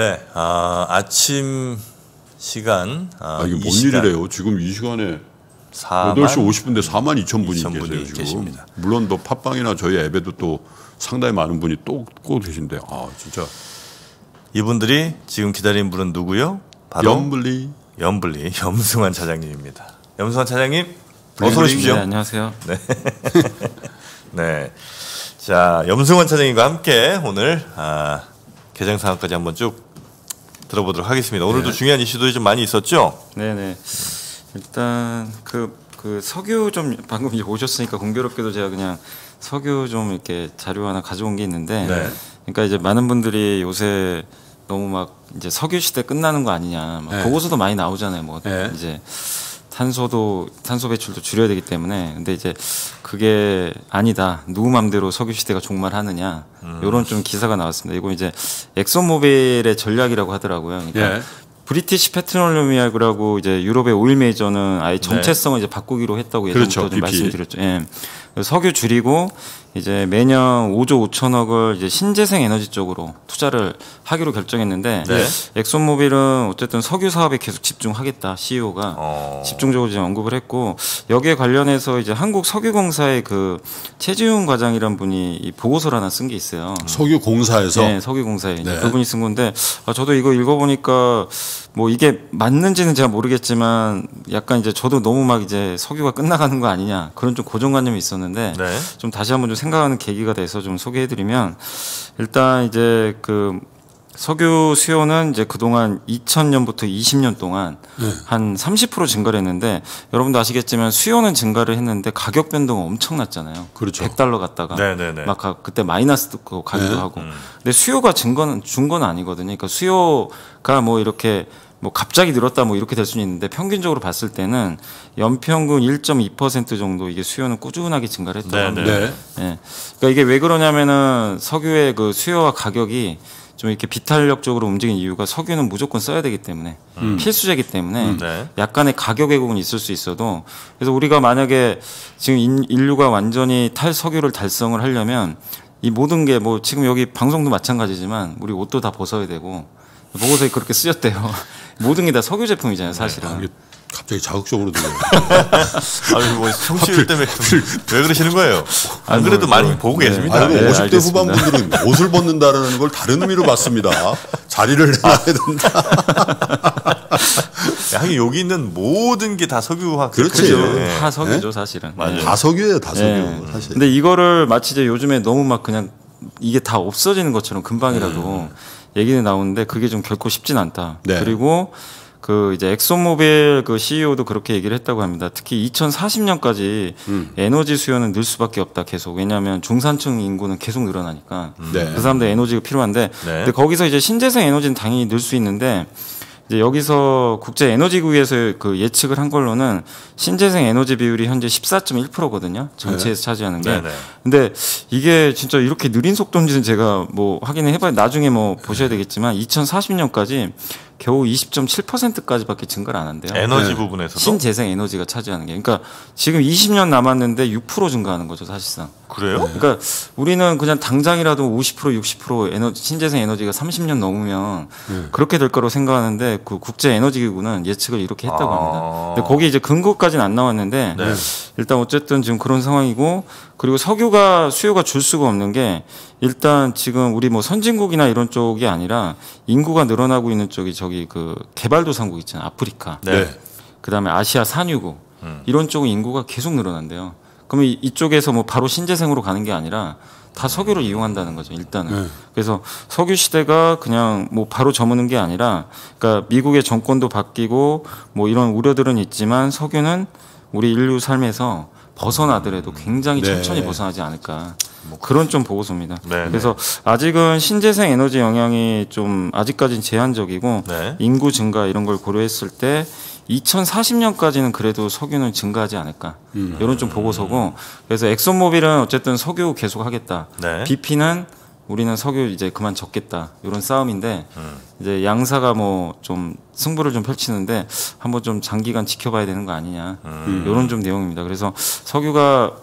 네, 아, 아침 시간 아, 아, 이게 이뭔 시간 일이래요? 지금 이 시간에 4만 8시 50분대 4만 2천 분이 2천 분이 계세요 지금. 계십니다. 물론 또 팟빵이나 저희 앱에도 또 상당히 많은 분이 또꼭 계신데 아 진짜 이분들이 지금 기다리는 분은 누구요? 바로 염블리 염블리 염승환 차장님입니다. 염승환 차장님 어서. 오십시오. 네, 안녕하세요. 네. 자, 염승환 차장님과 함께 오늘 아, 개장 상황까지 한번 쭉 들어보도록 하겠습니다. 오늘도 중요한 이슈들이 좀 많이 있었죠? 네네. 일단 그, 그 석유 좀 방금 이제 오셨으니까 공교롭게도 제가 그냥 석유 좀 이렇게 자료 하나 가져온 게 있는데, 네. 그러니까 이제 많은 분들이 요새 너무 막 이제 석유 시대 끝나는 거 아니냐, 막 네. 보고서도 많이 나오잖아요. 뭐 네. 이제 탄소도 탄소 배출도 줄여야 되기 때문에 근데 이제 그게 아니다 누구 맘대로 석유 시대가 종말하느냐 음. 이런 좀 기사가 나왔습니다 이거 이제 엑손모빌의 전략이라고 하더라고요 그러니까 예. 브리티시 페트롤리움이라고 이제 유럽의 오일 메이저는 아예 정체성을 이제 바꾸기로 했다고 예전부터 네. 그렇죠, 좀. 말씀드렸죠. 예. 석유 줄이고 이제 매년 5조 5천억을 이제 신재생 에너지 쪽으로 투자를 하기로 결정했는데 네. 엑손모빌은 어쨌든 석유 사업에 계속 집중하겠다 CEO가 어. 집중적으로 이제 언급을 했고 여기에 관련해서 이제 한국 석유공사의 그 최지훈 과장이란 분이 이 보고서를 하나 쓴 게 있어요. 석유 공사에서 네, 석유공사에 네. 그분이 쓴 건데 아, 저도 이거 읽어보니까 뭐 이게 맞는지는 제가 모르겠지만 약간 이제 저도 너무 막 이제 석유가 끝나가는 거 아니냐 그런 좀 고정관념이 있었는데 네. 좀 다시 한번 좀 생각하는 계기가 돼서 좀 소개해드리면 일단 이제 그 석유 수요는 이제 그동안 2000년부터 20년 동안 네. 한30% 증가를 했는데 여러분도 아시겠지만 수요는 증가를 했는데 가격 변동은 엄청났잖아요. 그렇죠. 100달러 갔다가 네네네. 막 가- 그때 마이너스 그 가기도 네. 하고. 근데 수요가 준건준건 아니거든요. 그러니까 수요가 뭐 이렇게 뭐 갑자기 늘었다 뭐 이렇게 될 수는 있는데 평균적으로 봤을 때는 연평균 1.2% 정도 이게 수요는 꾸준하게 증가를 했다고 네, 합니다. 네. 예. 그러니까 이게 왜 그러냐면은 석유의 그 수요와 가격이 좀 이렇게 비탄력적으로 움직이는 이유가 석유는 무조건 써야 되기 때문에 필수제이기 때문에 네. 약간의 가격 왜곡은 있을 수 있어도 그래서 우리가 만약에 지금 인- 인류가 완전히 탈석유를 달성을 하려면 이 모든 게 뭐 지금 여기 방송도 마찬가지지만 우리 옷도 다 벗어야 되고 보고서에 그렇게 쓰였대요. 모든 게 다 석유 제품이잖아요, 사실은. 아, 이게 갑자기 자극적으로 들려요. 아니 뭐 청취율 때문에 왜 그러시는 거예요? 안 그래도 뭐, 많이 보고 계십니다. 아니, 네, 50대 알겠습니다. 후반 분들은 옷을 벗는다라는 걸 다른 의미로 봤습니다. 자리를 내놔야 된다. 하긴 여기 있는 모든 게 다 석유화. 그렇지. 그죠? 네. 다 석유죠, 사실은. 맞아요. 예. 다 석유예요, 다 석유. 예. 사실. 근데 이거를 마치 이제 요즘에 너무 막 그냥 이게 다 없어지는 것처럼 금방이라도 얘기는 나오는데 그게 좀 결코 쉽진 않다. 네. 그리고 그 이제 엑소모빌 그 CEO도 그렇게 얘기를 했다고 합니다. 특히 2040년까지 에너지 수요는 늘 수밖에 없다 계속. 왜냐하면 중산층 인구는 계속 늘어나니까 네. 그 사람들 에너지가 필요한데 네. 근데 거기서 이제 신재생 에너지는 당연히 늘 수 있는데 이제 여기서 국제 에너지국에서 그 예측을 한 걸로는 신재생 에너지 비율이 현재 14.1%거든요. 전체에서 차지하는 게. 네네. 근데 이게 진짜 이렇게 느린 속도인지는 제가 뭐 확인을 해봐야 나중에 뭐 보셔야 되겠지만 2040년까지 겨우 20.7%까지밖에 증가를 안 한대요. 에너지 네. 부분에서도 신재생 에너지가 차지하는 게. 그러니까 지금 20년 남았는데 6% 증가하는 거죠, 사실상. 그래요? 그러니까 우리는 그냥 당장이라도 50% 60% 에너지 신재생 에너지가 30년 넘으면 그렇게 될 거라고 생각하는데 그 국제 에너지 기구는 예측을 이렇게 했다고 아. 합니다. 근데 거기 이제 근거까지는 안 나왔는데 네. 일단 어쨌든 지금 그런 상황이고 그리고 석유가 수요가 줄 수가 없는 게 일단 지금 우리 뭐 선진국이나 이런 쪽이 아니라 인구가 늘어나고 있는 쪽이 저기 그 개발도상국 있잖아요. 아프리카. 네. 그다음에 아시아 산유국 음. 이런 쪽은 인구가 계속 늘어난대요. 그러면 이- 이쪽에서 뭐 바로 신재생으로 가는 게 아니라 다 석유를 이용한다는 거죠. 일단은. 네. 그래서 석유 시대가 그냥 뭐 바로 저무는 게 아니라 그러니까 미국의 정권도 바뀌고 뭐 이런 우려들은 있지만 석유는 우리 인류 삶에서 벗어나더라도 굉장히 네. 천천히 벗어나지 않을까. 뭐 그런 좀 보고서입니다. 네, 그래서 아직은 신재생 에너지 영향이 좀 아직까지는 제한적이고 네. 인구 증가 이런 걸 고려했을 때 2040년까지는 그래도 석유는 증가하지 않을까 이런 좀 보고서고 그래서 엑소모빌은 어쨌든 석유 계속 하겠다 네. BP는 우리는 석유 이제 그만 적겠다 이런 싸움인데 음. 이제 양사가 뭐 좀 승부를 좀 펼치는데 한번 좀 장기간 지켜봐야 되는 거 아니냐 음. 이런 좀 내용입니다 그래서 석유가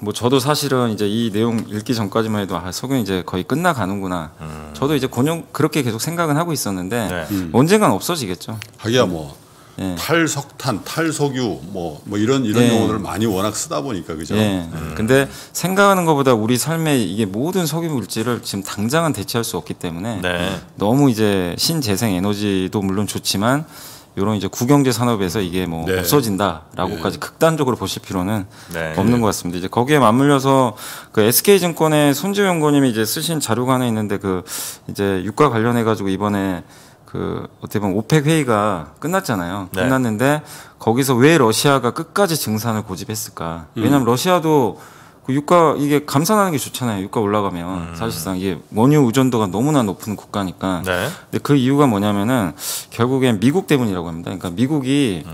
뭐 저도 사실은 이제 이 내용 읽기 전까지만 해도 아 석유 이제 거의 끝나가는구나. 저도 이제 곤용 그렇게 계속 생각은 하고 있었는데 네. 언젠간 없어지겠죠. 하기야 뭐 예. 탈석탄, 탈석유 뭐 뭐 이런 이런 네. 용어들을 많이 워낙 쓰다 보니까 그죠? 예. 근데 생각하는 것보다 우리 삶에 이게 모든 석유 물질을 지금 당장은 대체할 수 없기 때문에 네. 너무 이제 신재생 에너지도 물론 좋지만 이런 이제 국영재 산업에서 이게 뭐 네. 없어진다라고까지 극단적으로 보실 필요는 네. 없는 것 같습니다. 이제 거기에 맞물려서 그 SK증권의 손재호 연구님이 이제 쓰신 자료가 하나 있는데 그 이제 유가 관련해 가지고 이번에 그 어떻게 보면 오펙 회의가 끝났잖아요. 네. 끝났는데 거기서 왜 러시아가 끝까지 증산을 고집했을까? 왜냐하면 러시아도 그 유가 이게 감산하는 게 좋잖아요. 유가 올라가면 사실상 이게 원유 의존도가 너무나 높은 국가니까. 네. 근데 그 이유가 뭐냐면은 결국엔 미국 때문이라고 합니다. 그러니까 미국이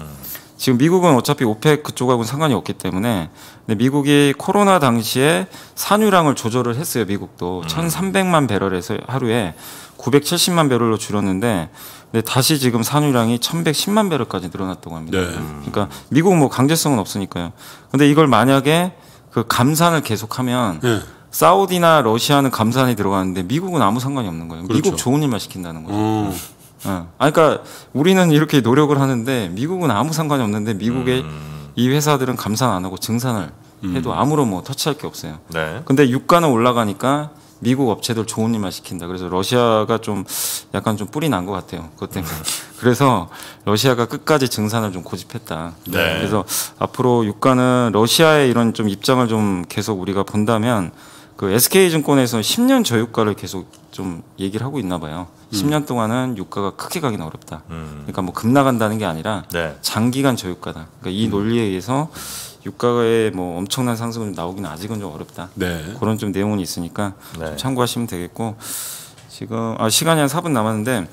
지금 미국은 어차피 오펙 그쪽하고는 상관이 없기 때문에 근데 미국이 코로나 당시에 산유량을 조절을 했어요. 미국도 1,300만 배럴에서 하루에 970만 배럴로 줄였는데 근데 다시 지금 산유량이 1,110만 배럴까지 늘어났다고 합니다. 네. 그러니까 미국은 뭐 강제성은 없으니까요. 근데 이걸 만약에 그 감산을 계속하면 예. 사우디나 러시아는 감산이 들어가는데 미국은 아무 상관이 없는 거예요. 그렇죠. 미국 좋은 일만 시킨다는 거죠. 어. 어. 아, 그러니까 우리는 이렇게 노력을 하는데 미국은 아무 상관이 없는데 미국의 이 회사들은 감산 안 하고 증산을 해도 아무런 뭐 터치할 게 없어요. 네. 근데 유가는 올라가니까 미국 업체들 좋은 일만 시킨다. 그래서 러시아가 좀 약간 좀 뿔이 난것 같아요. 그것 때문에. 그래서 러시아가 끝까지 증산을 좀 고집했다. 네. 그래서 앞으로 유가는 러시아의 이런 좀 입장을 좀 계속 우리가 본다면 그 SK증권에서 10년 저유가를 계속 좀 얘기를 하고 있나 봐요. 10년 동안은 유가가 크게 가기는 어렵다. 음. 그러니까 뭐 급 나간다는 게 아니라 네. 장기간 저유가다. 그러니까 이 논리에 의해서 유가의 뭐 엄청난 상승이 나오기는 아직은 좀 어렵다. 네. 그런 좀 내용은 있으니까 네. 좀 참고하시면 되겠고 지금 아 시간이 한 4분 남았는데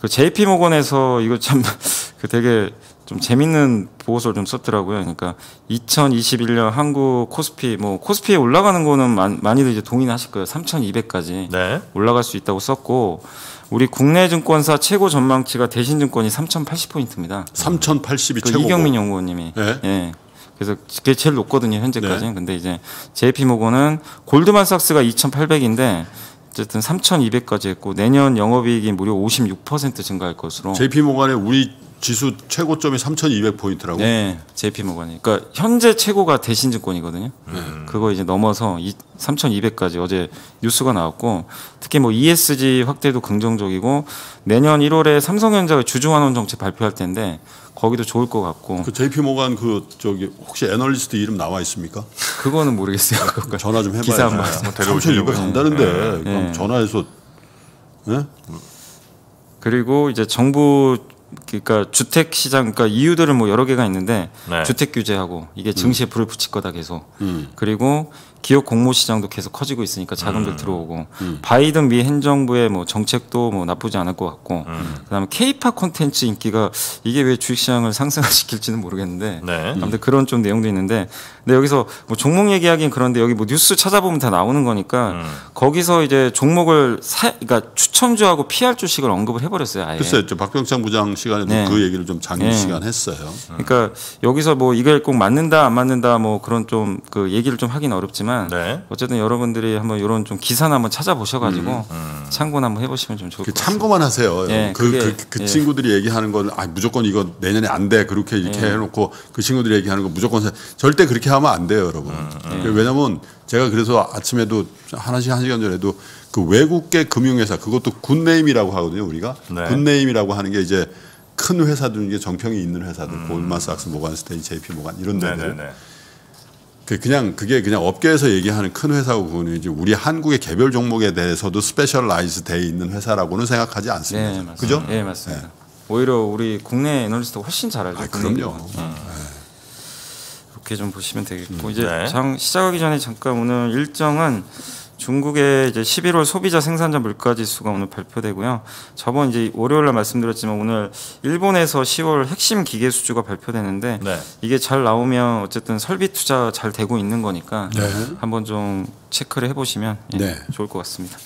그 JP 모건에서 이거 참 그 되게 좀 재밌는 보고서를 좀 썼더라고요. 그러니까 2021년 한국 코스피 뭐 코스피에 올라가는 거는 많- 많이들 이제 동의하실 거예요. 3,200까지 네. 올라갈 수 있다고 썼고 우리 국내 증권사 최고 전망치가 대신증권이 3,080포인트입니다. 3080이 그 최고고. 이경민 연구원님이 네. 예. 그래서 그게 제일 높거든요 현재까지. 네. 는 근데 이제 JP 모건은 골드만삭스가 2,800인데 어쨌든 3,200까지 했고 내년 영업이익이 무려 56% 증가할 것으로. JP 모간의 우리 지수 최고점이 3200 포인트라고. 네, JP 모건이. 그러니까 현재 최고가 대신증권이거든요. 그거 이제 넘어서 3,200까지 어제 뉴스가 나왔고 특히 뭐 ESG 확대도 긍정적이고 내년 1월에 삼성전자가 주주환원 정책 발표할 텐데 거기도 좋을 것 같고 그 JP 모간 그 저기 혹시 애널리스트 이름 나와 있습니까? 그거는 모르겠어요. 전화 좀 해봐요. 기사 한번 데려오시려고. 3200 간다는데 그럼 네. 전화해서 예? 그리고 이제 정부 그러니까 주택 시장 그러니까 이유들은 뭐 여러 개가 있는데 네. 주택 규제하고 이게 증시에 불을 붙일 거다 계속. 음. 그리고 기업 공모 시장도 계속 커지고 있으니까 자금들 들어오고 음. 바이든 미 행정부의 뭐 정책도 뭐 나쁘지 않을 것 같고 음. 그다음에 케이팝 콘텐츠 인기가 이게 왜 주식 시장을 상승시킬지는 모르겠는데 네. 아무튼 그런 좀 내용도 있는데 근데 여기서 뭐 종목 얘기하긴 그런데 여기 뭐 뉴스 찾아보면 다 나오는 거니까 음. 거기서 이제 종목을 사 그러니까 추천주하고 피할 주식을 언급을 해버렸어요 아예. 글쎄 저 박병창 부장 시간에도 네. 그 얘기를 좀 장기 네. 시간 했어요. 그러니까 여기서 뭐 이게 꼭 맞는다 안 맞는다 뭐 그런 좀 그 얘기를 좀 하긴 어렵지만 네. 어쨌든 여러분들이 한번 이런 좀 기사나 한번 찾아보셔가지고 참고나 한번 해보시면 좀 좋을 그것 같습니다. 참고만 하세요. 예, 그, 그게, 그, 그 예. 친구들이 얘기하는 건 아, 무조건 이거 내년에 안 돼. 그렇게 이렇게 예. 해놓고 그 친구들이 얘기하는 거 무조건 사- 절대 그렇게 하면 안 돼요, 여러분. 음, 왜냐면 제가 그래서 아침에도 하나씩 한 시간 전에도 그 외국계 금융회사 그것도 good name이라고 하거든요, 우리가. 네. good name이라고 하는 게 이제 큰 회사들 중에 정평이 있는 회사들, 골드만삭스, 모간스탠리, JP 모간 이런 데들. 음. 네네네. 그 그냥 그게 그냥 업계에서 얘기하는 큰 회사고 그거는 이제 우리 한국의 개별 종목에 대해서도 specialize 돼 있는 회사라고는 생각하지 않습니다. 네, 맞습니다. 그죠? 네, 맞습니다. 오히려 우리 국내 애널리스트가 훨씬 잘 알죠. 아, 그럼요. 이렇게 좀 보시면 되겠고 이제 네. 장 시작하기 전에 잠깐 오늘 일정은 중국의 이제 11월 소비자 생산자 물가 지수가 오늘 발표되고요. 저번 이제 월요일 날 말씀드렸지만 오늘 일본에서 10월 핵심 기계 수주가 발표되는데 네. 이게 잘 나오면 어쨌든 설비 투자 잘 되고 있는 거니까 네. 한번 좀 체크를 해 보시면 예, 네. 좋을 것 같습니다.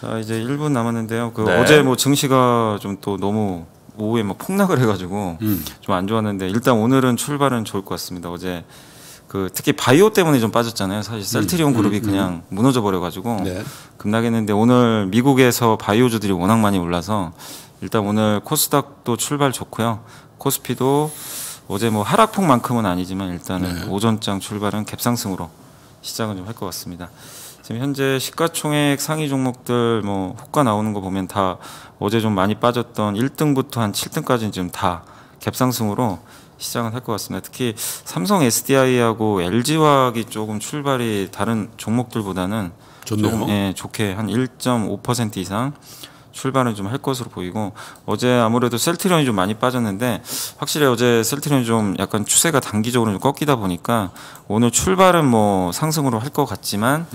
자 이제 1분 남았는데요. 그 네. 어제 뭐 증시가 좀 또 너무 오후에 막 폭락을 해가지고 음. 좀안 좋았는데 일단 오늘은 출발은 좋을 것 같습니다. 어제 그 특히 바이오 때문에 좀 빠졌잖아요. 사실 셀트리온 그룹이 그냥 무너져 버려 가지고 네. 급락했는데 오늘 미국에서 바이오주들이 워낙 많이 올라서 일단 오늘 코스닥도 출발 좋고요. 코스피도 어제 뭐 하락폭만큼은 아니지만 일단은 오전장 출발은 갭상승으로 시작은 좀 할 것 같습니다. 지금 현재 시가총액 상위 종목들 뭐 호가 나오는 거 보면 다 어제 좀 많이 빠졌던 1등부터 한 7등까지는 지금 다 갭상승으로 시작은 할 것 같습니다. 특히 삼성 SDI하고 LG화학이 조금 출발이 다른 종목들보다는 좋네요. 조금, 예, 좋게 한 1.5% 이상 출발은 좀할 것으로 보이고 어제 아무래도 셀트리온이 좀 많이 빠졌는데 확실히 어제 셀트리온이 좀 약간 추세가 단기적으로 좀 꺾이다 보니까 오늘 출발은 뭐 상승으로 할 것 같지만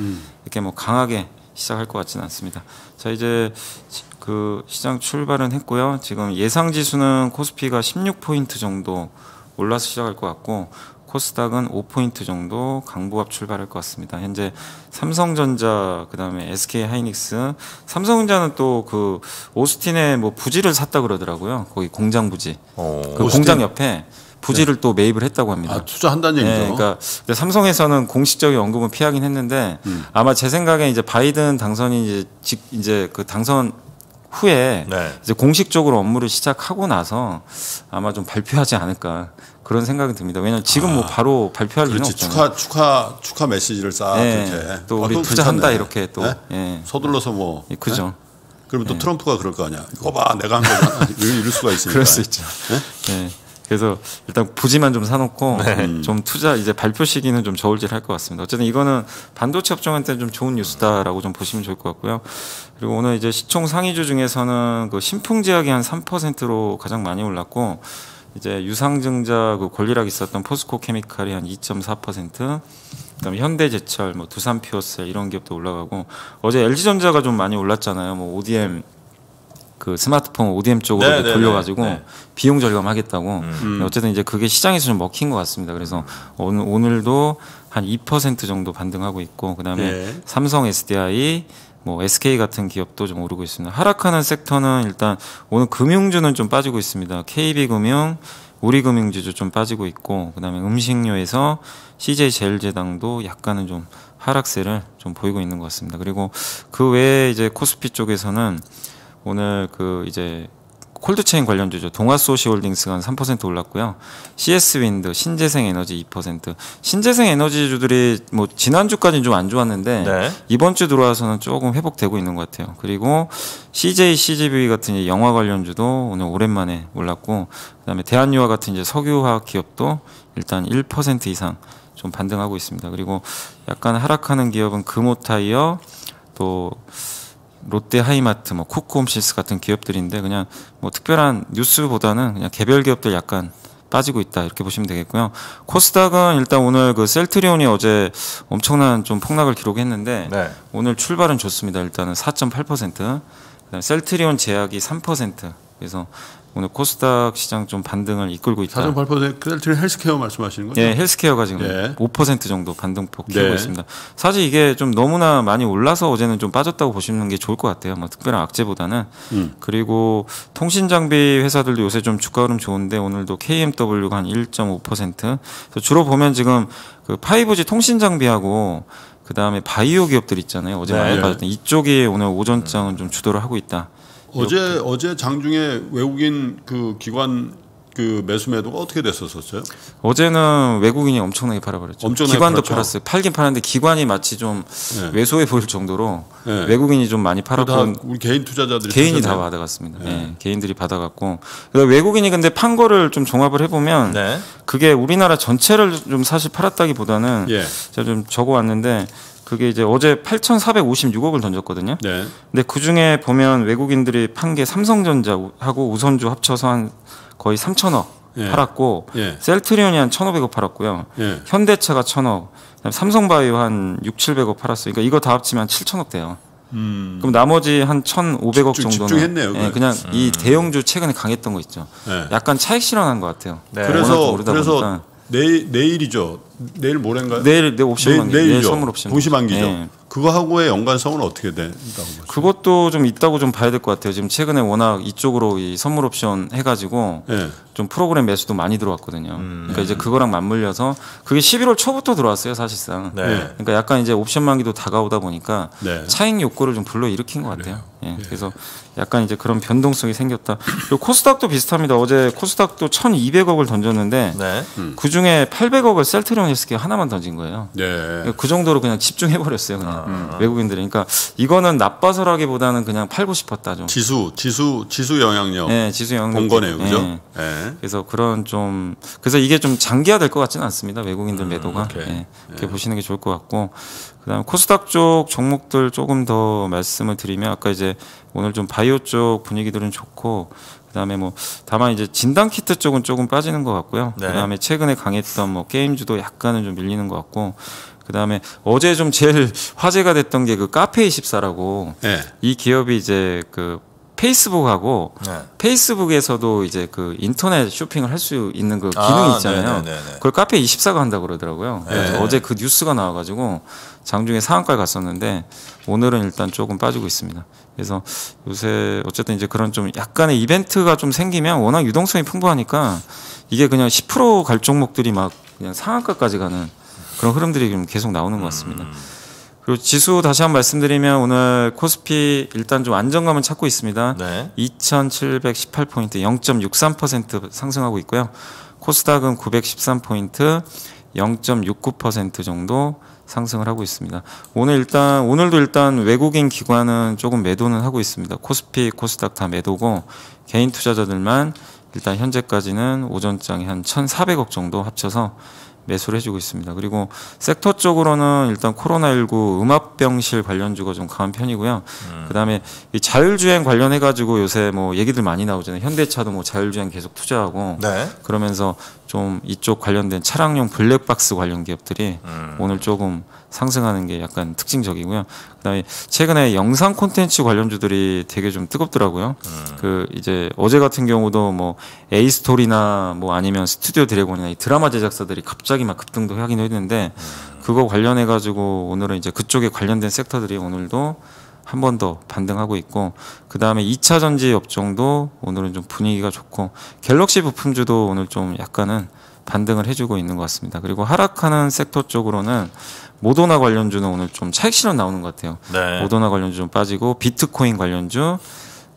이렇게 뭐 강하게 시작할 것 같지는 않습니다. 자 이제 시- 그 시장 출발은 했고요. 지금 예상 지수는 코스피가 16포인트 정도 올라서 시작할 것 같고 코스닥은 5포인트 정도 강보합 출발할 것 같습니다. 현재 삼성전자 그 다음에 SK 하이닉스 삼성전자는 또 그 오스틴에 뭐 부지를 샀다 그러더라고요. 거기 공장 부지. 어. 그 오스틴? 공장 옆에 부지를 또 매입을 했다고 합니다. 아, 투자한다는 얘기죠. 네, 그러니까 삼성에서는 공식적인 언급은 피하긴 했는데 음. 아마 제 생각에 이제 바이든 당선이 이제 직 이제 그 당선 후에 네. 이제 공식적으로 업무를 시작하고 나서 아마 좀 발표하지 않을까 그런 생각이 듭니다. 왜냐하면 지금 뭐 바로 발표할 리는 아. 그렇지 없잖아요. 축하 축하 축하 메시지를 싹 네, 이렇게 또 우리 그건 투자한다. 이렇게 또, 네? 예. 서둘러서 뭐 예, 그죠. 네? 그러면 또 트럼프가 그럴 거 아니야. 이거 봐 내가 한 거잖아. 이럴 수가 있으니까. 그럴 수 있죠. 네. 그래서 일단 부지만 좀 사놓고 네. 좀 투자 이제 발표 시기는 좀 저울질할 것 같습니다. 어쨌든 이거는 반도체 업종한테는 좀 좋은 뉴스다라고 좀 보시면 좋을 것 같고요. 그리고 오늘 이제 시총 상위주 중에서는 그 신풍제약이 한 3%로 가장 많이 올랐고 이제 유상증자 그 권리락 있었던 포스코 케미칼이 한 2.4%. 그다음에 현대제철, 뭐 두산피오셀 이런 기업도 올라가고 어제 LG전자가 좀 많이 올랐잖아요. 뭐 ODM 그 스마트폰 ODM 쪽으로 네, 네, 돌려가지고 네, 네. 비용 절감하겠다고. 음. 어쨌든 이제 그게 시장에서 좀 먹힌 것 같습니다. 그래서 오늘 오늘도 한 2% 정도 반등하고 있고 그다음에 예. 삼성 SDI 뭐 SK 같은 기업도 좀 오르고 있습니다. 하락하는 섹터는 일단 오늘 금융주는 좀 빠지고 있습니다. KB금융, 우리금융주도 좀 빠지고 있고 그다음에 음식료에서 CJ 제일제당도 약간은 좀 하락세를 좀 보이고 있는 것 같습니다. 그리고 그 외에 이제 코스피 쪽에서는 오늘 그 이제 콜드체인 관련주죠. 동아소시홀딩스가 한3% 올랐고요. CS 윈드, 신재생 에너지 2%. 신재생 에너지주들이 뭐 지난주까지는 좀 안 좋았는데 네. 이번 주 들어와서는 조금 회복되고 있는 것 같아요. 그리고 CJ, CGV 같은 이제 영화 관련주도 오늘 오랜만에 올랐고 그다음에 대한유화 같은 이제 석유화학 기업도 일단 1% 이상 좀 반등하고 있습니다. 그리고 약간 하락하는 기업은 금호타이어 또 롯데 하이마트, 뭐 쿠쿠홈시스 같은 기업들인데 그냥 뭐 특별한 뉴스보다는 그냥 개별 기업들 약간 빠지고 있다 이렇게 보시면 되겠고요. 코스닥은 일단 오늘 그 셀트리온이 어제 엄청난 좀 폭락을 기록했는데 네. 오늘 출발은 좋습니다. 일단은 4.8%, 그다음에 셀트리온 제약이 3%. 그래서 오늘 코스닥 시장 좀 반등을 이끌고 있다. 4.8% 셀트리온 헬스케어 말씀하시는 거죠? 예, 헬스케어가 지금 예. 5% 정도 반등폭 키우고 네. 있습니다. 사실 이게 좀 너무나 많이 올라서 어제는 좀 빠졌다고 보시는 게 좋을 것 같아요. 뭐 특별한 악재보다는. 음. 그리고 통신 장비 회사들도 요새 좀 주가 흐름 좋은데 오늘도 KMW가 한 1.5%. 그래서 주로 보면 지금 그 5G 통신 장비하고 그 다음에 바이오 기업들 있잖아요. 어제 네. 많이 빠졌던 이쪽이 오늘 오전장은 좀 주도를 하고 있다. 어제 어제 장중에 외국인 그 기관 그 매수 매도가 어떻게 됐었었어요? 어제는 외국인이 엄청나게 팔아버렸죠. 엄청나게 기관도 팔았죠. 팔았어요. 팔긴 팔았는데 기관이 마치 좀 네. 왜소해 보일 정도로 네. 외국인이 좀 많이 팔았고 우리 개인 투자자들이 개인이 다? 받아갔습니다. 네, 개인들이 받아갔고 외국인이 근데 판 거를 좀 종합을 해보면 네. 그게 우리나라 전체를 좀 사실 팔았다기보다는 예. 제가 좀 적어왔는데 그게 이제 어제 8,456억을 던졌거든요. 네. 근데 그 중에 보면 외국인들이 판 게 삼성전자하고 우선주 합쳐서 한 거의 3천억 예. 팔았고 예. 셀트리온이 한 1,500억 팔았고요. 예. 현대차가 1,000억, 그다음에 삼성바이오 한 6, 700억 팔았어요. 그러니까 이거 다 합치면 한 7천억 돼요. 음. 그럼 나머지 한 1,500억 집중- 정도는 집중했네요, 예. 그냥 이 대형주 최근에 강했던 거 있죠. 네. 약간 차익 실현한 것 같아요. 네. 그래서 그래서 보니까. 내일 내일이죠. 내일 모레인가요? 내일 내 옵션 만기, 내일이죠. 내일 선물 옵션. 동시 만기죠. 예. 그거하고의 연관성은 어떻게 된다고 보세요? 그것도 좀 있다고 좀 봐야 될 것 같아요. 지금 최근에 워낙 이쪽으로 이 선물 옵션 해가지고 예. 좀 프로그램 매수도 많이 들어왔거든요. 그러니까 이제 그거랑 맞물려서 그게 11월 초부터 들어왔어요, 사실상. 네. 그러니까 약간 이제 옵션 만기도 다가오다 보니까 네. 차익 욕구를 좀 불러 일으킨 것 같아요. 예. 그래서 약간 이제 그런 변동성이 생겼다. 그리고 코스닥도 비슷합니다. 어제 코스닥도 1,200억을 던졌는데 네. 그 중에 800억을 셀트리온 헬스케어 하나만 던진 거예요. 네. 그 정도로 그냥 집중해 버렸어요, 그냥 외국인들이. 그러니까 이거는 나빠서라기보다는 그냥 팔고 싶었다 좀. 지수 지수 지수 영향력 네, 지수 영향력 본 거네요, 그죠? 네. 예. 그래서 그런 좀 그래서 이게 좀 장기화될 것 같지는 않습니다. 외국인들 매도가 오케이. 예, 이렇게 보시는 게 좋을 것 같고 그다음에 코스닥 쪽 종목들 조금 더 말씀을 드리면 아까 이제 오늘 좀 바이오 쪽 분위기들은 좋고 그다음에 뭐 다만 이제 진단 키트 쪽은 조금 빠지는 것 같고요. 네. 그다음에 최근에 강했던 뭐 게임주도 약간은 좀 밀리는 것 같고 그다음에 어제 좀 제일 화제가 됐던 게 그 카페 24라고 예. 이 기업이 이제 그 페이스북하고 네. 페이스북에서도 이제 그 인터넷 쇼핑을 할 수 있는 그 기능이 아, 있잖아요. 네네네네. 그걸 카페 24가 한다고 그러더라고요. 그래서 네. 어제 그 뉴스가 나와가지고 장중에 상한가에 갔었는데 오늘은 일단 조금 빠지고 있습니다. 그래서 요새 어쨌든 이제 그런 좀 약간의 이벤트가 좀 생기면 워낙 유동성이 풍부하니까 이게 그냥 10%갈 종목들이 막 그냥 상한가까지 가는 그런 흐름들이 좀 계속 나오는 것 같습니다. 그리고 지수 다시 한 번 말씀드리면 오늘 코스피 일단 좀 안정감을 찾고 있습니다. 네. 2,718포인트 0.63% 상승하고 있고요. 코스닥은 913포인트 0.69% 정도 상승을 하고 있습니다. 오늘 일단 오늘도 일단 외국인 기관은 조금 매도는 하고 있습니다. 코스피, 코스닥 다 매도고 개인 투자자들만 일단 현재까지는 오전장에 한 1,400억 정도 합쳐서 매수를 해주고 있습니다. 그리고 섹터 쪽으로는 일단 코로나19 음압병실 관련주가 좀 강한 편이고요. 그다음에 이 자율주행 관련해 가지고 요새 뭐 얘기들 많이 나오잖아요. 현대차도 뭐 자율주행 계속 투자하고 네. 그러면서 좀 이쪽 관련된 차량용 블랙박스 관련 기업들이 오늘 조금 상승하는 게 약간 특징적이고요. 그다음에 최근에 영상 콘텐츠 관련주들이 되게 좀 뜨겁더라고요. 그 이제 어제 같은 경우도 뭐 A 스토리나 뭐 아니면 스튜디오 드래곤이나 이 드라마 제작사들이 갑자기 막 급등도 하긴 했는데 그거 관련해 가지고 오늘은 이제 그쪽에 관련된 섹터들이 오늘도 한 번 더 반등하고 있고 그 다음에 2차 전지 업종도 오늘은 좀 분위기가 좋고 갤럭시 부품주도 오늘 좀 약간은 반등을 해주고 있는 것 같습니다. 그리고 하락하는 섹터 쪽으로는 모더나 관련주는 오늘 좀 차익 실현 나오는 것 같아요. 네. 모더나 관련주 좀 빠지고 비트코인 관련주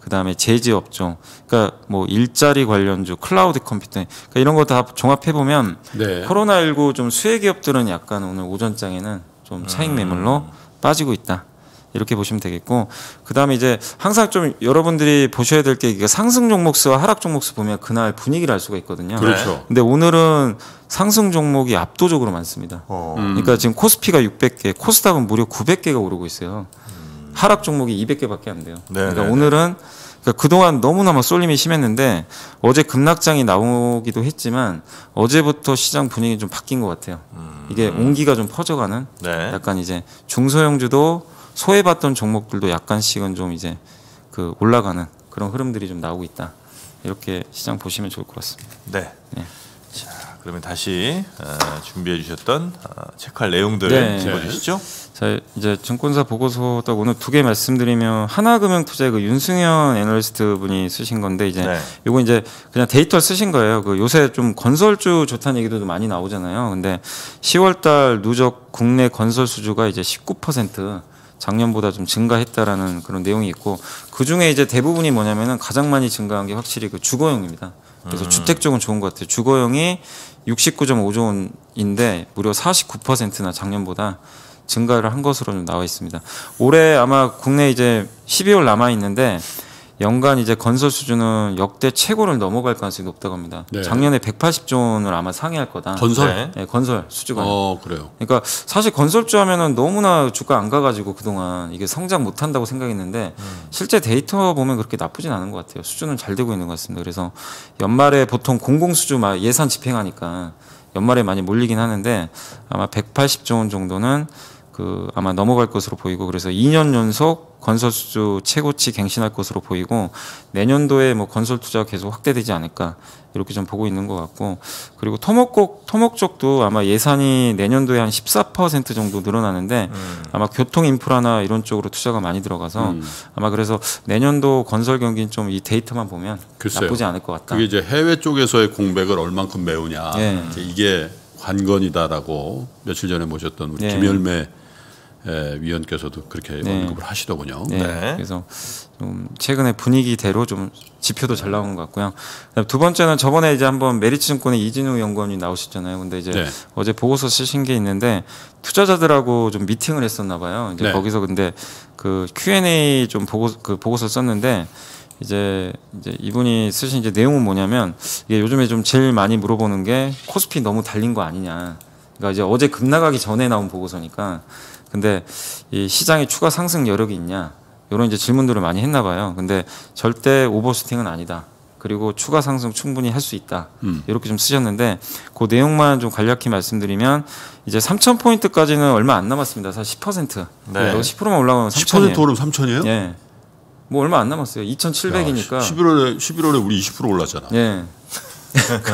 그 다음에 제지 업종, 그러니까 뭐 일자리 관련주, 클라우드 컴퓨팅, 그러니까 이런 거 다 종합해 보면 네. 코로나 19 좀 수혜 기업들은 약간 오늘 오전장에는 좀 차익 매물로 빠지고 있다. 이렇게 보시면 되겠고 그다음에 이제 항상 좀 여러분들이 보셔야 될게 상승 종목수와 하락 종목수 보면 그날 분위기를 알 수가 있거든요. 그렇죠. 근데 오늘은 상승 종목이 압도적으로 많습니다. 어. 그러니까 지금 코스피가 600개, 코스닥은 무려 900개가 오르고 있어요. 하락 종목이 200개밖에 안 돼요. 네, 그러니까 네, 오늘은 그러니까 그동안 너무나 막 쏠림이 심했는데 어제 급락장이 나오기도 했지만 어제부터 시장 분위기 좀 바뀐 것 같아요. 이게 온기가 좀 퍼져가는 네. 약간 이제 중소형주도 소외받던 종목들도 약간씩은 좀 이제 그 올라가는 그런 흐름들이 좀 나오고 있다. 이렇게 시장 보시면 좋을 것 같습니다. 네. 네. 자, 그러면 다시 어, 준비해 주셨던 어, 체크할 내용들 네. 짚어주시죠. 자 이제 증권사 보고서 딱 오늘 두 개 말씀드리면 하나금융투자의 그 윤승현 애널리스트 분이 쓰신 건데 이제 네. 요거 이제 그냥 데이터 쓰신 거예요. 그 요새 좀 건설주 좋다는 얘기도 많이 나오잖아요. 근데 10월달 누적 국내 건설 수주가 이제 19% 작년보다 좀 증가했다라는 그런 내용이 있고 그 중에 이제 대부분이 뭐냐면은 가장 많이 증가한 게 확실히 그 주거용입니다. 그래서 주택 쪽은 좋은 것 같아요. 주거용이 69.5조 원인데 무려 49%나 작년보다 증가를 한 것으로 좀 나와 있습니다. 올해 아마 국내 이제 12월 남아 있는데 연간 이제 건설 수준은 역대 최고를 넘어갈 가능성이 높다고 합니다. 네. 작년에 180조 원을 아마 상회할 거다. 건설? 네. 네, 건설 수주가. 어 그래요. 그러니까 사실 건설주 하면은 너무나 주가 안 가가지고 그동안 이게 성장 못 한다고 생각했는데 실제 데이터 보면 그렇게 나쁘진 않은 것 같아요. 수준은 잘 되고 있는 것 같습니다. 그래서 연말에 보통 공공수주 막 예산 집행하니까 연말에 많이 몰리긴 하는데 아마 180조 원 정도는 그 아마 넘어갈 것으로 보이고 그래서 2년 연속 건설 수주 최고치 갱신할 것으로 보이고 내년도에 뭐 건설 투자가 계속 확대되지 않을까 이렇게 좀 보고 있는 것 같고 그리고 토목국 토목 쪽도 아마 예산이 내년도에 한 14% 정도 늘어나는데 음. 아마 교통 인프라나 이런 쪽으로 투자가 많이 들어가서 아마 그래서 내년도 건설 경기는 좀 이 데이터만 보면 글쎄요. 나쁘지 않을 것 같다. 그게 이제 해외 쪽에서의 공백을 얼만큼 메우냐 예. 이제 이게 관건이다라고 며칠 전에 모셨던 우리 예. 김열매 에, 위원께서도 그렇게 네. 언급을 하시더군요. 네. 네. 그래서 좀 최근에 분위기대로 좀 지표도 잘 나오는 것 같고요. 두 번째는 저번에 이제 한번 메리츠증권의 이진우 연구원이 나오셨잖아요. 근데 이제 네. 어제 보고서 쓰신 게 있는데 투자자들하고 좀 미팅을 했었나 봐요. 이제 네. 거기서 근데 그 Q&A 좀 보고 그 보고서 썼는데 이제 이제 이분이 쓰신 이제 내용은 뭐냐면 이게 요즘에 좀 제일 많이 물어보는 게 코스피 너무 달린 거 아니냐. 그러니까 이제 어제 급 나가기 전에 나온 보고서니까 근데 이 시장에 추가 상승 여력이 있냐 이런 이제 질문들을 많이 했나 봐요. 근데 절대 오버슈팅은 아니다. 그리고 추가 상승 충분히 할 수 있다. 이렇게 좀 쓰셨는데 그 내용만 좀 간략히 말씀드리면 이제 3천 포인트까지는 얼마 안 남았습니다. 사실 10%. 네. 네. 10%만 올라가면 10% 3천이에요. 오르면 3천이에요? 예. 뭐 얼마 안 남았어요. 2,700이니까. 11월에 11월에 우리 20% 올랐잖아. 예.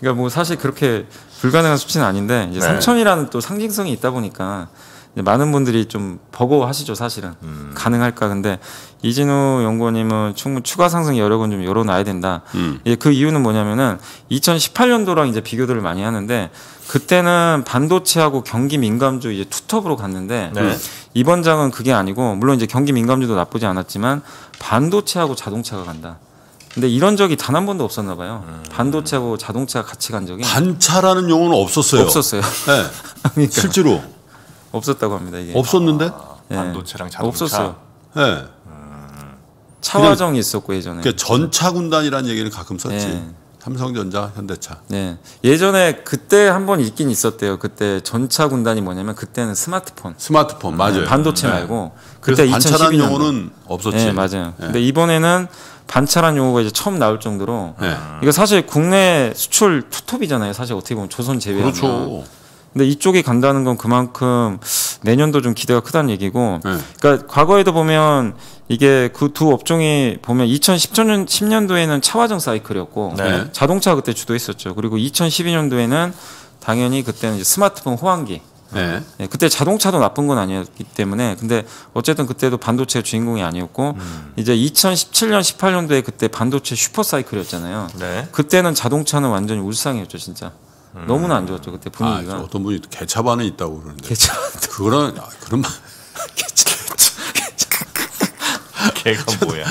그러니까 뭐 사실 그렇게 불가능한 수치는 아닌데 이제 네. 3천이라는 또 상징성이 있다 보니까 많은 분들이 좀 버거워하시죠 사실은 음. 가능할까 근데 이진우 연구원님은 충분 추가 상승 여력은 좀 열어놔야 된다. 음. 예, 그 이유는 뭐냐면은 2018년도랑 이제 비교들을 많이 하는데 그때는 반도체하고 경기 민감주 이제 투톱으로 갔는데 네. 이번 장은 그게 아니고 물론 이제 경기 민감주도 나쁘지 않았지만 반도체하고 자동차가 간다. 근데 이런 적이 단 한 번도 없었나 봐요. 반도체하고 자동차가 같이 간 적이 반차라는 용어는 없었어요. 없었어요. 네. 그러니까 실제로 없었다고 합니다 이게. 없었는데. 예. 반도체랑 자동차. 없었어요. 네. 차화정이 있었고 예전에. 그 전차 군단이라는 얘기를 가끔 썼지. 네. 삼성전자, 현대차. 네. 예전에 그때 한 번 있긴 있었대요. 그때 전차 군단이 뭐냐면 그때는 스마트폰. 스마트폰 맞아요. 반도체 네. 말고. 그때 반차라는 2012년도. 용어는 없었지. 네, 맞아요. 네. 근데 이번에는 반차란 용어가 이제 처음 나올 정도로 네. 이거 사실 국내 수출 투톱이잖아요. 사실 어떻게 보면 조선 제외하면. 그렇죠. 근데 이쪽이 간다는 건 그만큼 내년도 좀 기대가 크다는 얘기고. 네. 그러니까 과거에도 보면 이게 그 두 업종이 보면 2010년 10년도에는 차화정 사이클이었고 네. 자동차 그때 주도했었죠. 그리고 2012년도에는 당연히 그때는 이제 스마트폰 호환기. 네. 네, 그때 자동차도 나쁜 건 아니었기 때문에 근데 어쨌든 그때도 반도체 주인공이 아니었고 이제 2017년 18년도에 그때 반도체 슈퍼 사이클이었잖아요. 네. 그때는 자동차는 완전히 울상이었죠, 진짜. 너무나 안 좋았죠, 그때 아, 분위기가. 저 어떤 분이 개차반에 있다고 그러는데. 개차. 그거는 아, 그런 말. 걔가 뭐야?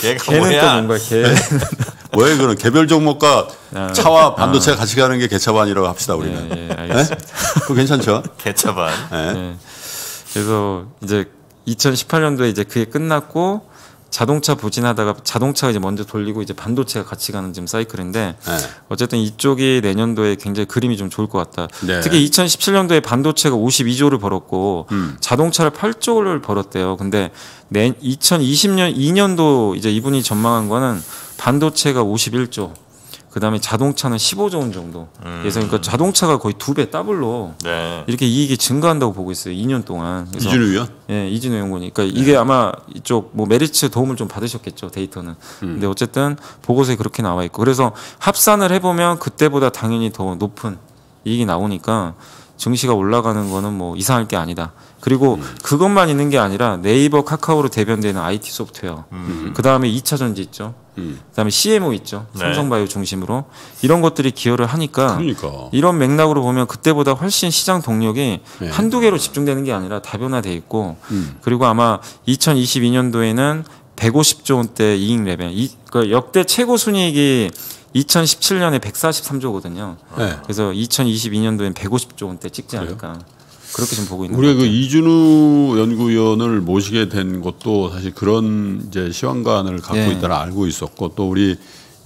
걔가 걔는 또 뭐야? 뭔가 개. 왜 그런 개별 종목과 아. 차와 반도체가 같이 가는 게 개차반이라고 합시다 예, 우리는. 예, 알겠습니다. 그거 괜찮죠? 개차반. 네. 네. 그래서 이제 2018년도에 이제 그게 끝났고 자동차 부진하다가 자동차가 이제 먼저 돌리고 이제 반도체가 같이 가는 지금 사이클인데 네. 어쨌든 이쪽이 내년도에 굉장히 그림이 좀 좋을 것 같다. 네. 특히 2017년도에 반도체가 52조를 벌었고 음. 자동차를 8조를 벌었대요. 근데 내 2020년 2년도 이제 이분이 전망한 거는 반도체가 51조, 그 다음에 자동차는 15조 원 정도. 그래서 그러니까 자동차가 거의 두 배 더블로 네. 이렇게 이익이 증가한다고 보고 있어요. 2년 동안. 이진우 위원. 예, 이진우 연구원이. 그러니까 이게 아마 이쪽 뭐 메리츠 도움을 좀 받으셨겠죠 데이터는. 근데 어쨌든 보고서에 그렇게 나와 있고 그래서 합산을 해보면 그때보다 당연히 더 높은 이익이 나오니까 증시가 올라가는 거는 뭐 이상할 게 아니다. 그리고 그것만 있는 게 아니라 네이버 카카오로 대변되는 IT 소프트웨어. 그 다음에 2차 전지 있죠. 음. 그 다음에 CMO 있죠. 네. 삼성바이오 중심으로 이런 것들이 기여를 하니까 그러니까. 이런 맥락으로 보면 그때보다 훨씬 시장 동력이 네. 한두 개로 집중되는 게 아니라 다변화돼 있고 음. 그리고 아마 2022년도에는 150조 원대 이익 레벨 이, 그 역대 최고 순이익이 2017년에 143조거든요. 네. 그래서 2022년도엔 150조 원대 찍지 않을까 그렇게 좀 보고 있는 우리가 것그 같아요. 이진우 연구위원을 모시게 된 것도 사실 그런 이제 시황관을 갖고 네. 있다는 알고 있었고 또 우리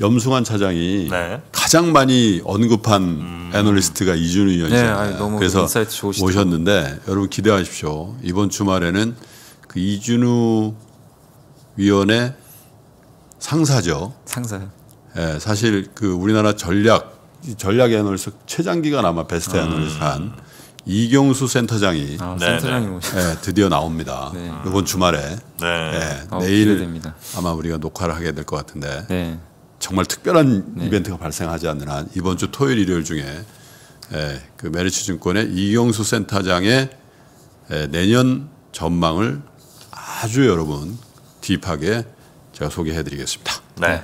염승환 차장이 네. 가장 많이 언급한 애널리스트가 이진우 네, 위원이잖아요. 아니, 너무 그래서 insight 좋으시죠. 모셨는데 여러분 기대하십시오. 이번 주말에는 그 이준우 위원의 상사죠. 상사요. 예, 사실 그 우리나라 전략 이 전략 애널리스트 최장기간 아마 베스트 애널리스트 한 이경수 센터장이 아, 네, 센터장님 오시. 예, 드디어 나옵니다. 네. 이번 주말에 네. 예, 어, 내일 기대됩니다. 아마 우리가 녹화를 하게 될 것 같은데 네. 정말 특별한 이벤트가 발생하지 않는 한 이번 주 토요일 일요일 중에 예, 그 메리츠 증권의 이경수 센터장의 예, 내년 전망을 아주 여러분 딥하게 제가 소개해드리겠습니다. 네.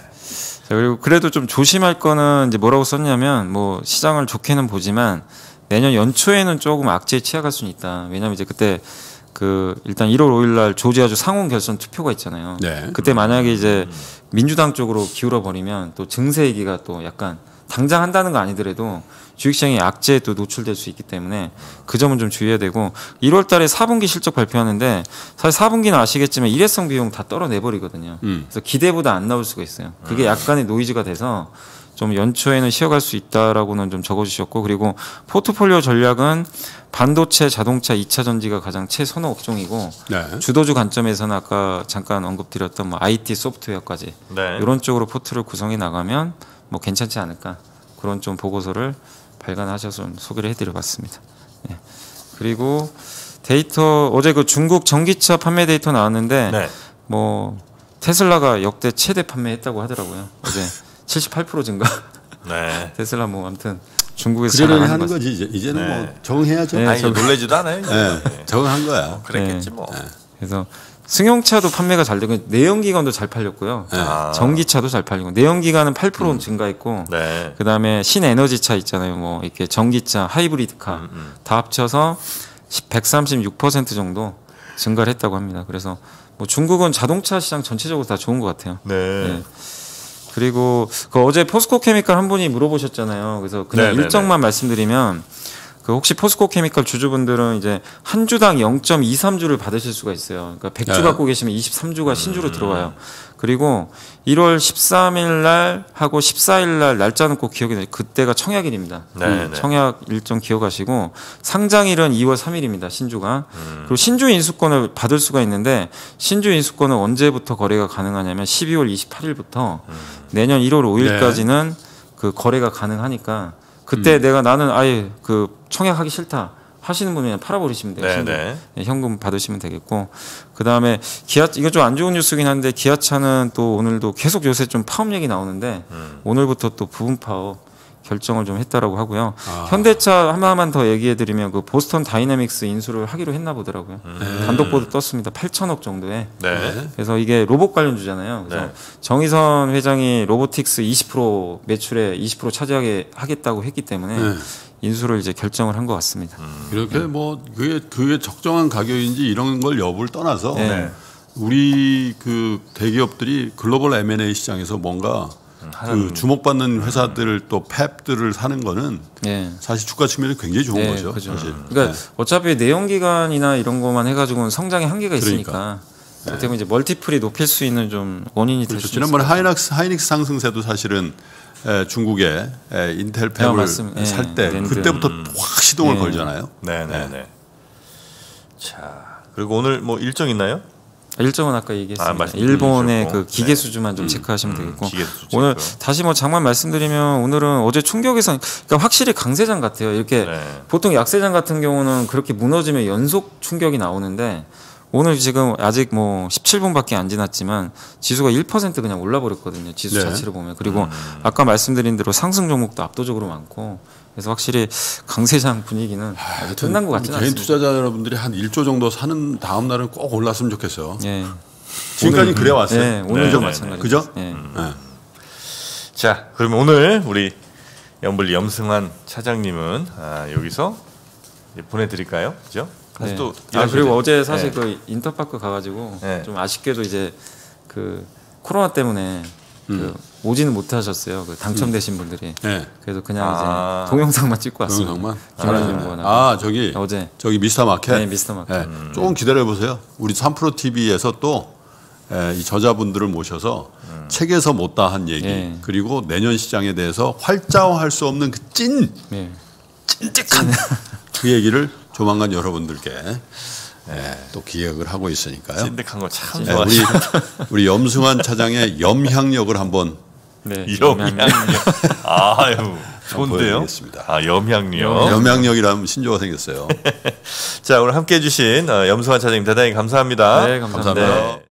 자, 그리고 그래도 좀 조심할 거는 이제 뭐라고 썼냐면 뭐 시장을 좋게는 보지만 내년 연초에는 조금 악재에 취약할 수는 있다. 왜냐면 이제 그때 그 일단 1월 5일 날 조지아주 상원 결선 투표가 있잖아요. 네. 그때 만약에 이제 민주당 쪽으로 기울어 버리면 또 증세 얘기가 또 약간 당장 한다는 거 아니더라도 주식시장이 악재에 또 노출될 수 있기 때문에 그 점은 좀 주의해야 되고 1월 달에 4분기 실적 발표하는데 사실 4분기는 아시겠지만 일회성 비용 다 떨어내 버리거든요. 음. 그래서 기대보다 안 나올 수가 있어요. 그게 약간의 노이즈가 돼서 좀 연초에는 쉬어갈 수 있다라고는 좀 적어주셨고 그리고 포트폴리오 전략은 반도체, 자동차, 2차 전지가 가장 최선호 업종이고 네. 주도주 관점에서는 아까 잠깐 언급드렸던 뭐 IT 소프트웨어까지 네. 이런 쪽으로 포트를 구성해 나가면 뭐 괜찮지 않을까 그런 좀 보고서를 발간하셔서 좀 소개를 해드려봤습니다. 예. 그리고 데이터 어제 그 중국 전기차 판매 데이터 나왔는데 네. 뭐 테슬라가 역대 최대 판매했다고 하더라고요. 어제 78% 증가. 네. 테슬라 뭐 아무튼 중국에서 잘 그러려니 하는 것 거지 이제 이제는 네. 뭐 적응해야죠. 네, 아니 저- 놀래지도 않아요. 네, 네. 적응한 거야. 그랬겠지 뭐. 그래서 승용차도 판매가 잘 되고 내연기관도 잘 팔렸고요. 아. 전기차도 잘 팔리고 내연기관은 8% 증가했고 네. 그다음에 신에너지차 있잖아요. 뭐 이렇게 전기차, 하이브리드카 음, 다 합쳐서 136% 정도 증가를 했다고 합니다. 그래서 뭐 중국은 자동차 시장 전체적으로 다 좋은 것 같아요. 네. 네. 그리고 그 어제 포스코 케미칼 한 분이 물어보셨잖아요. 그래서 그냥 네네네. 일정만 말씀드리면 그 혹시 포스코 케미칼 주주분들은 이제 한 주당 0.23주를 받으실 수가 있어요. 그러니까 100주 네. 갖고 계시면 23주가 신주로 들어와요. 그리고 1월 13일 날 하고 14일 날 날짜는 꼭 기억이 나요. 그때가 청약일입니다. 음, 네네. 청약 일정 기억하시고 상장일은 2월 3일입니다. 신주가. 음. 그리고 신주 인수권을 받을 수가 있는데 신주 인수권은 언제부터 거래가 가능하냐면 12월 28일부터 음. 내년 1월 네. 5일까지는 그 거래가 가능하니까 음. 그때 내가 나는 아예 그 청약하기 싫다 하시는 분은 그냥 팔아버리시면 돼요. 네. 네. 네, 현금 받으시면 되겠고 그 다음에 기아 이거 좀 안 좋은 뉴스긴 한데 기아차는 또 오늘도 계속 요새 좀 파업 얘기 나오는데 음. 오늘부터 또 부분 파업 결정을 좀 했다라고 하고요. 아. 현대차 하나만 더 얘기해드리면 그 보스턴 다이내믹스 인수를 하기로 했나 보더라고요. 단독 보도 떴습니다. 8천억 정도에. 음. 네. 그래서 이게 로봇 관련주잖아요. 그래서 네. 정의선 회장이 로보틱스 20% 매출에 20% 차지하게 하겠다고 했기 때문에 네. 인수를 이제 결정을 한 것 같습니다. 이렇게 뭐 그게 그게 적정한 가격인지 이런 걸 여부를 떠나서 네. 우리 그 대기업들이 글로벌 M&A 시장에서 뭔가 그 주목받는 회사들 또 fab들을 사는 거는 예. 사실 주가 측면이 굉장히 좋은 네, 거죠. 그죠. 사실. 그러니까 네. 어차피 내연기관이나 이런 것만 해가지고는 성장의 한계가 있으니까 그러니까. 어떻게 보면 이제 multiple이 높일 수 있는 좀 원인이 될 그렇죠. 수 지난번에 있을 것 하이닉스, 하이닉스 상승세도 사실은 에, 중국의 에, 인텔 fab을 맞습니다. 예, 살때 낸드. 그때부터 확 시동을 예. 걸잖아요. 네, 네, 네. 자, 그리고 오늘 뭐 일정 있나요? 같아요. 일정은 아까 아, 얘기했습니다. 말씀 일본의 드리셨고. 그 기계 네. 수주만 좀 체크하시면 되겠고 기계 수주 오늘 체크. 다시 뭐 장만 말씀드리면 오늘은 어제 충격에서 그러니까 확실히 강세장 같아요. 이렇게 네. 보통 약세장 같은 경우는 그렇게 무너지면 연속 충격이 나오는데 오늘 지금 아직 뭐 17분밖에 안 지났지만 지수가 1% 그냥 올라 버렸거든요. 지수 네. 자체를 보면 그리고 음. 아까 말씀드린 대로 상승 종목도 압도적으로 많고 그래서 확실히 강세장 분위기는 아직 끝난 것 같지는 개인 않습니다. 투자자 여러분들이 한 1조 정도 사는 다음 날은 꼭 올랐으면 좋겠어요. 예. 지금까지 그래 왔어요. 네, 오늘도 네, 네, 마찬가지. 그죠? 예. 네. 자, 그러면 오늘 우리 연불리 염승환 차장님은 아, 여기서 이제 보내드릴까요? 그죠? 다시 네. 또아 그리고 어제 사실 네. 그 인터파크 가가지고 네. 좀 아쉽게도 이제 그 코로나 때문에 그 음. 오지는 못하셨어요. 그 당첨되신 분들이. 네. 그래서 그냥 아. 이제 동영상만 찍고 왔습니다. 동영상만? 김한준 아 저기 어제 저기 미스터 마켓. 네, 미스터 마켓. 네, 조금 기다려 보세요. 우리 3프로 TV에서 또 에, 이 저자분들을 모셔서 책에서 못다 한 얘기 예. 그리고 내년 시장에 대해서 활자화할 수 없는 그찐 예. 찐득한 그 얘기를 조만간 여러분들께 에, 또 기획을 하고 있으니까요. 찐득한 거참 네, 우리 좋아하시죠. 우리 염승환 차장의 염향력을 한번 네. 영향력. 아유. 좋은데요. 아 염향력. 염향력이라면 신조가 생겼어요. 자 오늘 함께 해 주신 어, 염승환 차장님 대단히 감사합니다. 네, 감사합니다. 네.